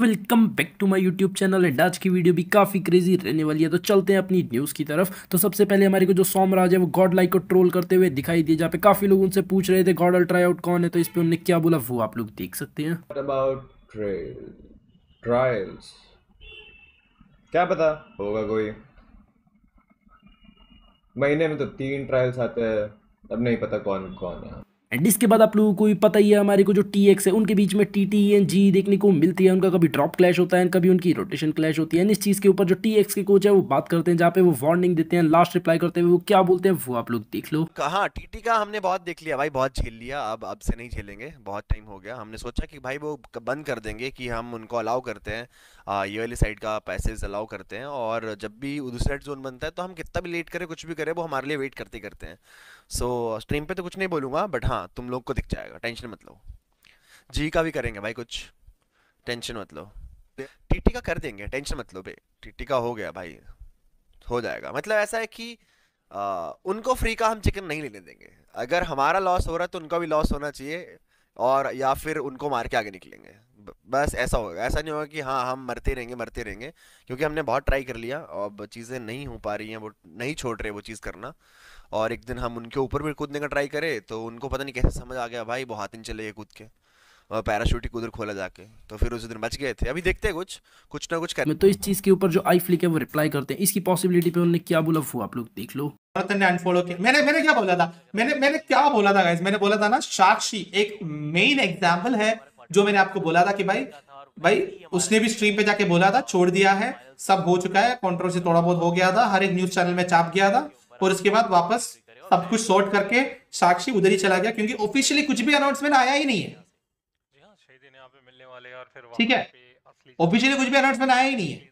Welcome back to my YouTube channel and आज की video भी काफ़ी क्रेजी रहने वाली है। तो चलते हैं अपनी न्यूज़ की तरफ़। तो सबसे पहले हमारे को जो सोमराज है, वो गॉड लाइक को ट्रोल करते हुए दिखाई दिए, जहाँ पे काफ़ी लोग उनसे पूछ रहे थे गॉड अल्ट्राई आउट कौन है? तो इस पर उन्होंने क्या बोला, वो आप लोग देख सकते हैं। क्या पता? होगा कोई। महीने में तो तीन ट्रायल्स आते हैं। अब नहीं पता कौन कौन है। एंड इसके बाद आप लोगों को भी पता ही है, हमारे को जो टी एक्स है, उनके बीच में टी टी एन जी देखने को मिलती है। उनका कभी ड्रॉप क्लैश होता है, कभी उनकी रोटेशन क्लैश होती है। इस चीज़ के ऊपर जो टी एक्स के कोच है, वो बात करते हैं, जहाँ पे वो वार्निंग देते हैं लास्ट रिप्लाई करते हुए वो क्या बोलते हैं, वो आप लोग देख लो। हाँ टी का हमने बहुत देख लिया भाई, बहुत झेल लिया। अब अब से नहीं झेलेंगे, बहुत टाइम हो गया। हमने सोचा कि भाई वो बंद कर देंगे कि हम उनको अलाउ करते हैं। ये वाली साइड का पैसेज अलाउ करते हैं। और जब भी साइड जोन बनता है तो हम कितना भी लेट करें, कुछ भी करें, वो हमारे लिए वेट करते करते हैं। सो स्ट्रीम पे तो कुछ नहीं बोलूँगा बट हाँ तुम लोग को दिख जाएगा टेंशन मत लो। जी का भी करेंगे भाई कुछ। टेंशन मत लो। टीटी का कर देंगे टेंशन मत लो भाई टीटी का हो गया भाई। हो जाएगा। मतलब ऐसा है कि आ, उनको फ्री का हम चिकन नहीं लेने देंगे। अगर हमारा लॉस हो रहा है तो उनका भी लॉस होना चाहिए और या फिर उनको मार के आगे निकलेंगे। बस ऐसा होगा। ऐसा नहीं होगा कि हाँ हम मरते रहेंगे मरते रहेंगे क्योंकि हमने बहुत ट्राई कर लिया अब चीज़ें नहीं हो पा रही हैं वो नहीं छोड़ रहे वो चीज़ करना। और एक दिन हम उनके ऊपर भी कूदने का ट्राई करें तो उनको पता नहीं कैसे समझ आ गया भाई बहुत दिन चले गए कूद के। और पैराशूट ही उधर खोला जाके। तो फिर उस दिन बच गए थे। अभी देखते हैं कुछ कुछ ना कुछ कर तो इस चीज़ के ऊपर जो आई फ्लिक है वो रिप्लाई करते हैं। इसकी पॉसिबिलिटी पे उन्होंने क्या बोला वो आप लोग देख लो। अनफॉलो किया। मैंने मैंने क्या बोला था? मैंने मैंने क्या बोला था गाइस मैंने बोला था ना साक्षी एक मेन एग्जांपल है जो मैंने आपको बोला था कि भाई भाई उसने भी स्ट्रीम पे जाके बोला था छोड़ दिया है सब हो चुका है कॉन्ट्रोवर्सी थोड़ा बहुत हो गया था हर एक न्यूज़ चैनल में चाप गया था। और उसके बाद वापस सब कुछ सॉर्ट करके साक्षी उधर ही चला गया, क्योंकि ऑफिशियली कुछ भी अनाउंसमेंट आया ही नहीं है। ठीक है? ऑफिशियली कुछ भी अनाउंसमेंट आया ही नहीं है।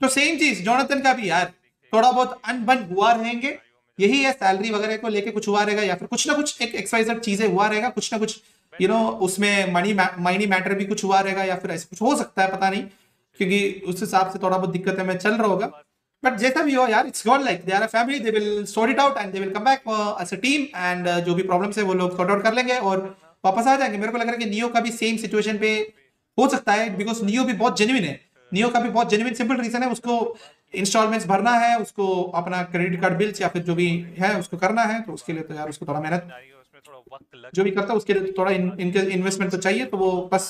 तो सेम चीज़ जोनाथन का भी, यार, थोड़ा बहुत अनबन हुआ रहेंगे। यही है सैलरी वगैरह को लेके कुछ हुआ रहेगा, या फिर कुछ ना कुछ एक एक्सवाइजेड चीज़ें हुआ रहेगा, कुछ ना कुछ यू नो उसमें मनी माइनी मैटर भी कुछ हुआ रहेगा, या फिर ऐसे कुछ हो सकता है, पता नहीं। क्योंकि उस हिसाब से थोड़ा बहुत दिक्कत है मैं चल रहा होगा। बट जैसा भी हो यार it's Godlike they are a family they will sort it out and they will come back as a team and जो भी प्रॉब्लम्स है वो लोग सॉर्ट आउट कर लेंगे और वापस आ जाएँगे। मेरे को लग रहा है कि नियो का भी सेम सिचुएशन पे हो सकता है बिकॉज़ नियो भी बहुत जेन्युइन है। नियो का भी बहुत जेन्युइन सिंपल रीजन है, उसको इंस्टॉलमेंट्स भरना है, उसको अपना क्रेडिट कार्ड बिल्स या फिर जो भी है, उसको करना है तो उसके लिए तो यार उसको थोड़ा मेहनत जो भी करता है, उसके लिए थोड़ा इनके इन्वेस्टमेंट तो चाहिए तो वो बस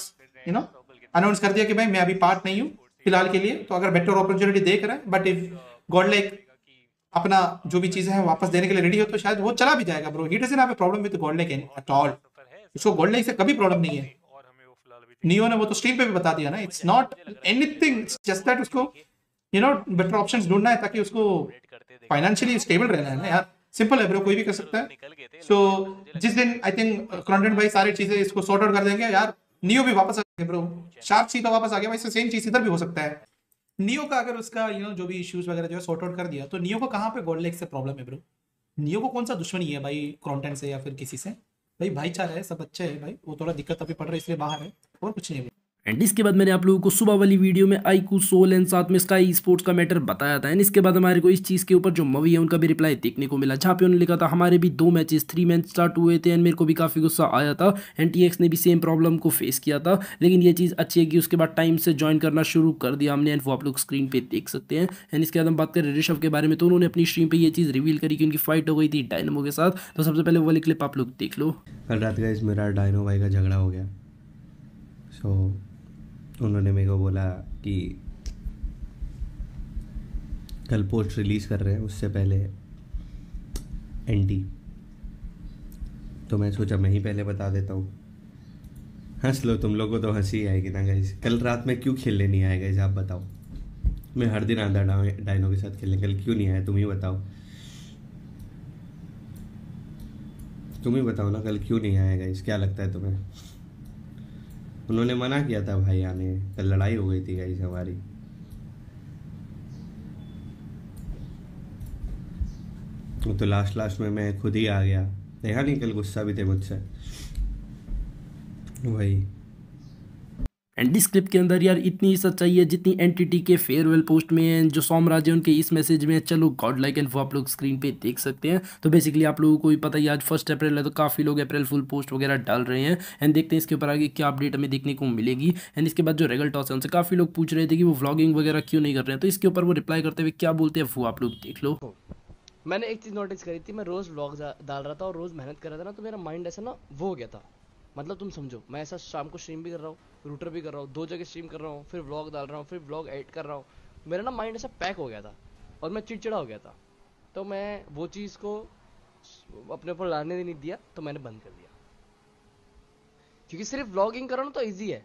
यू नो अनाउंस कर दिया कि भाई मैं अभी पार्ट नहीं हूँ। फ़िलहाल के लिए तो अगर बेटर अपॉर्चुनिटी देख रहे हैं बट इफ़ गॉड लाइक अपना जो भी चीज़ें हैं वापस देने के लिए रेडी हो तो शायद वो चला भी जाएगा bro he doesn't have problem with Godlike at all उसको गॉड लाइक से कभी प्रॉब्लम नहीं है। नियो ने वो तो स्ट्रीम पे भी बता दिया ना it's not anything just that उसको यू नो बेटर ऑप्शंस ढूंढना है ताकि उसको फाइनेंशियली स्टेबल रहना है ना यार। सिंपल है ब्रो कोई भी कर सकता है। सो so, जिस दिन आई थिंक कंटेंट भाई सारी चीज़ें इसको सॉर्ट आउट कर देंगे यार। नियो भी वापस आ गया ब्रो शार्प सी तो वापस आ गया, भाई सेम चीज़ इधर भी हो सकता है। नियो का अगर उसका यू नो जो भी इश्यूज़ वगैरह जो है सॉर्ट आउट कर दिया तो नियो को कहाँ पे गोल्ड लेग से प्रॉब्लम है ब्रो नियो को कौन सा दुश्मनी है, भाई क्रॉन्टेंट से या फिर किसी से? भाई, भाईचारा है, सब अच्छे है, भाई, वो थोड़ा दिक्कत अभी पड़ रहा है, इसलिए बाहर है, और कुछ नहीं एंड इसके बाद मैंने आप लोगों को सुबह वाली वीडियो में आईकू, सोल एंड साथ में स्काई स्पोर्ट्स का मैटर बताया था। एंड इसके बाद हमारे को इस चीज़ के ऊपर जो मवी है, उनका भी रिप्लाई देखने को मिला, जहाँ पे उन्होंने लिखा था, हमारे भी दो मैचेस थ्री मैच स्टार्ट हुए थे एंड मेरे को भी काफ़ी गुस्सा आया था। एंड टी ने भी सेम प्रॉब्लम को फेस किया था। लेकिन ये चीज़ अच्छी है कि उसके बाद टाइम से ज्वाइन करना शुरू कर दिया हमने एंड वो आप लोग स्क्रीन पर देख सकते हैं। एंड इसके बाद हम बात करें ऋषभ के बारे में तो उन्होंने अपनी स्ट्रीम पर ये चीज़ रिवील करी कि उनकी फाइट हो गई थी डायनमो के साथ। तो सबसे पहले वो वाली क्लिप आप लोग देख लो। कल रात का इस मेरा डायनो भाई का झगड़ा हो गया। सो उन्होंने मेरे को बोला कि कल पोस्ट रिलीज़ कर रहे हैं, उससे पहले एंटी तो मैं सोचा मैं ही पहले बता देता हूँ। हंस लो, तुम लोगों को तो हँसी ही आएगी ना गाइस कल रात में क्यों खेलने नहीं आएगा इसे आप बताओ। मैं हर दिन आधा डायनो के साथ खेलने, कल क्यों नहीं आया तुम ही बताओ। तुम ही बताओ ना, कल क्यों नहीं आएगा इस क्या लगता है तुम्हें? उन्होंने मना किया था भाई आने कल लड़ाई हो गई थी गाइस हमारी। तो लास्ट लास्ट में मैं खुद ही आ गया। देखा नहीं, कल गुस्सा भी थे मुझसे। वही। एंड इस क्लिप के अंदर यार इतनी ही सच्चाई है जितनी एनटीटी के फेयरवेल पोस्ट में है, जो सोमराज है, उनके इस मैसेज में चलो गॉड लाइक एंड वो आप लोग स्क्रीन पे देख सकते हैं। तो बेसिकली आप लोगों को भी पता ही आज फ़र्स्ट अप्रैल है तो काफ़ी लोग अप्रैल फुल पोस्ट वगैरह डाल रहे हैं। एंड देखते हैं इसके ऊपर आगे क्या अपडेट हमें देखने को मिलेगी। एंड इसके बाद जो रेगल टॉस है, उनसे काफ़ी लोग पूछ रहे थे कि वो व्लॉगिंग वगैरह क्यों नहीं कर रहे हैं। तो इसके ऊपर वो रिप्लाई करते हुए क्या बोलते हैं, वो आप लोग देख लो। मैंने एक चीज़ नोटिस करी थी, मैं रोज़ व्लॉग डाल रहा था और रोज़ मेहनत कर रहा था ना तो मेरा माइंड ऐसा ना वो हो गया था। मतलब तुम समझो, मैं ऐसा शाम को स्ट्रीम भी कर रहा हूँ रूटर भी कर रहा हूँ, दो जगह स्ट्रीम कर रहा हूँ, फिर व्लॉग डाल रहा हूँ, फिर व्लॉग एडिट कर रहा हूँ। मेरा ना माइंड ऐसा पैक हो गया था और मैं चिड़चिड़ा हो गया था। तो मैं वो चीज़ को अपने ऊपर लाने नहीं दिया तो मैंने बंद कर दिया। क्योंकि सिर्फ़ व्लॉगिंग करो ना तो ईजी है।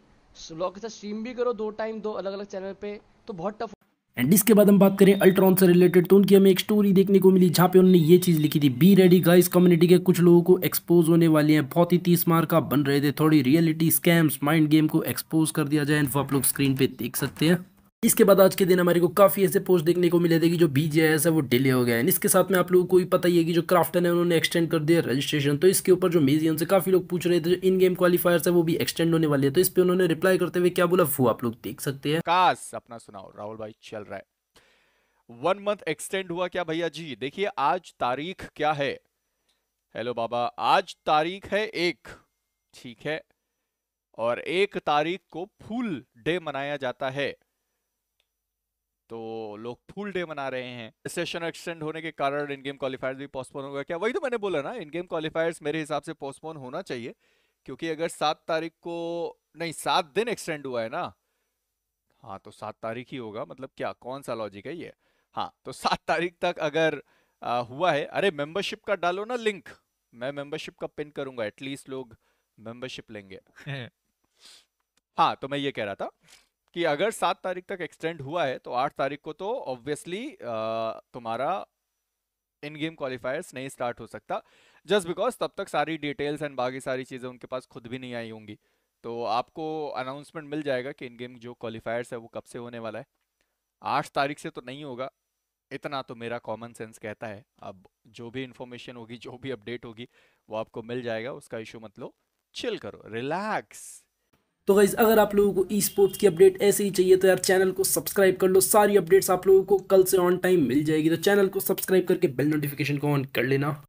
व्लॉग के साथ स्ट्रीम भी करो दो टाइम दो अलग अलग चैनल पे तो बहुत टफ एंड इसके बाद हम बात करें अल्ट्रॉन से रिलेटेड तो उनकी हमें एक स्टोरी देखने को मिली, जहाँ पे उन्होंने ये चीज़ लिखी थी बी रेडी गाइस कम्युनिटी के कुछ लोगों को एक्सपोज होने वाले हैं। बहुत ही तीस मार का बन रहे थे। थोड़ी रियलिटी स्कैम्स माइंड गेम को एक्सपोज कर दिया जाए। वो आप लोग स्क्रीन पर देख सकते हैं। इसके बाद आज के दिन हमारे को काफ़ी ऐसे पोस्ट देखने को मिले थे कि जो बी है वो डिले हो गया है। इसके साथ में आप लोगों को भी पता ही है कि जो क्राफ्टन है, उन्होंने एक्सटेंड कर दिया रजिस्ट्रेशन तो इसके ऊपर जो मेजी से काफ़ी लोग पूछ रहे थे, जो इन गेम क्वालिफायर्स है, वो भी एक्सटेंड होने वाले हैं। तो इस पर उन्होंने रिप्लाई करते हुए क्या बोला, वो आप लोग देख सकते हैं। काश, अपना सुनाओ, राहुल भाई, चल रहा है। वन मंथ एक्सटेंड हुआ क्या भैया जी? देखिए, आज तारीख क्या है? हेलो बाबा, आज तारीख है एक, ठीक है? और एक तारीख को फूल डे मनाया जाता है। तो लोग फुल डे मना रहे हैं। सेशन एक्सटेंड होने के कारण इन गेम क्वालिफायर्स भी पोस्टपोन होगा क्या वही तो मैंने बोला ना इन गेम क्वालिफायर्स मेरे हिसाब से पोस्टपोन होना चाहिए क्योंकि अगर सात तारीख को नहीं सात दिन एक्सटेंड हुआ है ना हाँ तो सात तारीख ही होगा मतलब क्या कौन सा लॉजिक है ये? हाँ तो सात तारीख तक अगर आ, हुआ है अरे मेंबरशिप का डालो ना लिंक मैं मेंबरशिप का पिन करूँगा एटलीस्ट लोग मेंबरशिप लेंगे। हाँ तो मैं ये कह रहा था कि अगर सात तारीख तक एक्सटेंड हुआ है तो आठ तारीख को तो ऑब्वियसली तुम्हारा इन गेम क्वालिफायर्स नहीं स्टार्ट हो सकता। जस्ट बिकॉज़ तब तक सारी डिटेल्स एंड बाकी सारी चीज़ें उनके पास खुद भी नहीं आई होंगी। तो आपको अनाउंसमेंट मिल जाएगा कि इन गेम जो क्वालिफायर्स है, वो कब से होने वाला है। आठ तारीख से तो नहीं होगा। इतना तो मेरा कॉमन सेंस कहता है। अब जो भी इंफॉर्मेशन होगी, जो भी अपडेट होगी, वो आपको मिल जाएगा। उसका इशू मत लो। चिल करो। रिलैक्स तो गाइज़ अगर आप लोगों को ई स्पोर्ट्स की अपडेट ऐसे ही चाहिए तो यार चैनल को सब्सक्राइब कर लो। सारी अपडेट्स आप लोगों को कल से ऑन टाइम मिल जाएगी तो चैनल को सब्सक्राइब करके बेल नोटिफिकेशन को ऑन कर लेना।